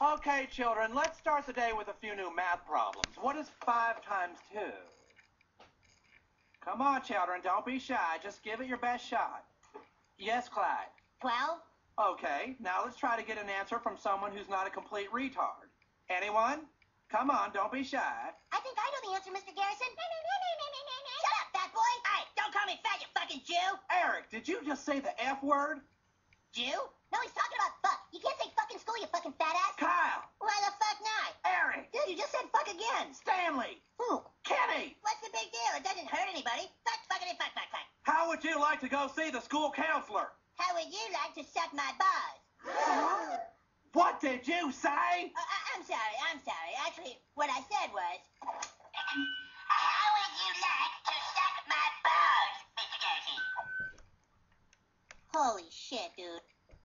Okay, children, let's start the day with a few new math problems. What is 5 times 2? Come on, children, don't be shy. Just give it your best shot. Yes, Clyde. Twelve? Okay, now let's try to get an answer from someone who's not a complete retard. Anyone? Come on, don't be shy. I think I know the answer, Mr. Garrison. Shut up, fat boy! Hey, don't call me fat, you fucking Jew! Eric, did you just say the F word? Jew? No, he's talking about fuck. You can't say fucking school, you fucking fat ass. Kyle! Why the fuck not? Eric! Dude, you just said. Stanley! Who? Kenny! What's the big deal? It doesn't hurt anybody. Fuck, fuckity, fuck, fuck, fuck. How would you like to go see the school counselor? How would you like to suck my balls? What did you say? Uh, I- I'm sorry, I'm sorry. Actually, what I said was... How would you like to suck my balls, Mr. Garrison? Holy shit, dude.